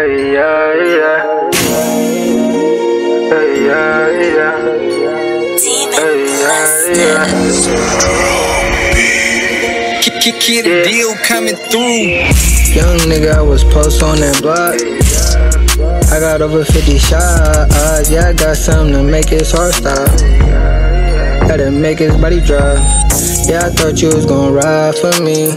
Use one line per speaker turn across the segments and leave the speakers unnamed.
Yeah, yeah,
yeah. Hey, yeah, yeah.
Yeah,
yeah, yeah. yeah.
Yeah, kick, Yeah,
deal coming through.
Young nigga, I was post on that block. I got over 50 shots. Yeah, I got something to make his heart stop. Gotta make his body drop. Yeah, I thought you was gonna ride for me.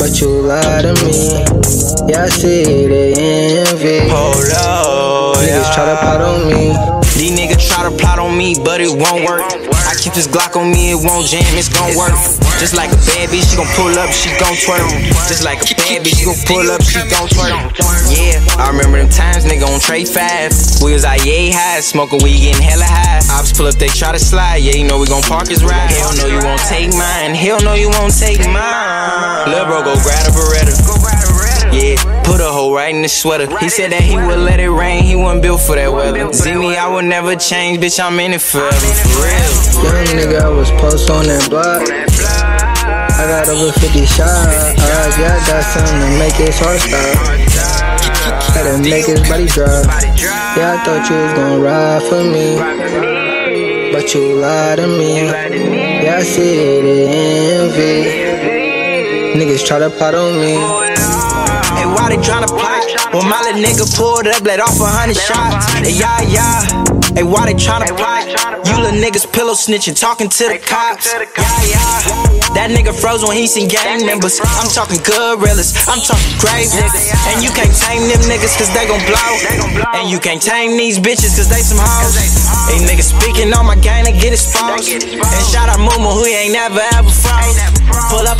But you lied to me. Yeah, I see the envy.
Hold up,
Niggas try to plot on me.
These niggas try to plot on me, but it won't work. I keep this Glock on me, it won't jam, it's gon' work. Just like a bad bitch, she gon' pull up, she gon' twerk. Just like a bad bitch, she gon' pull up, she gon' twerk. Yeah, I remember them times, nigga on trade 5. We was like, yeah, high, smoking weed, getting hella high. Ops pull up, they try to slide, yeah, you know we gon' park his ride. Hell no, you won't take mine, hell no, you won't take mine. Lil' bro, go grab a Beretta. Yeah, put a hole right in the sweater. He said that he would let it rain, he wasn't built for that weather. See me, I would never change, bitch, I'm in it forever, for real.
Young nigga, I was post on that block. I got over 50 shots. Yeah, I got something to make his heart stop. Gotta make his body drop. Yeah, I thought you was gonna ride for me. But you lied to me. Yeah, I see the envy. Niggas try to plot on me.
Why they tryna plot? When my little nigga pulled up, let off a hundred shots. Yeah, yeah. Hey, why they tryna plot? You little niggas pillow snitching, talking to the cops. Yeah, yeah. That nigga froze when he seen gang members. I'm talking gorillas, I'm talking grave niggas. And you can't tame them niggas cause they gon' blow. And you can't tame these bitches cause they some hoes. Hey, niggas speaking on my gang to get exposed. And shout out Mumu who he ain't never ever froze.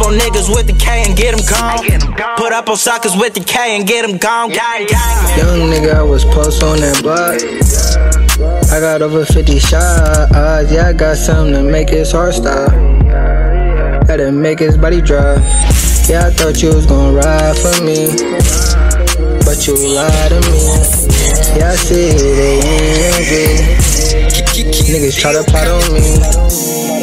Pull up on niggas with the K and get them gone. Put up on suckers with the K and get them gone. Gang, gang.
Young nigga, I was post on that block. I got over 50 shots. Yeah, I got something to make his heart stop. Gotta make his body drop. Yeah, I thought you was gonna ride for me. But you lied to me. Yeah, I see the envy. Niggas try to plot on me.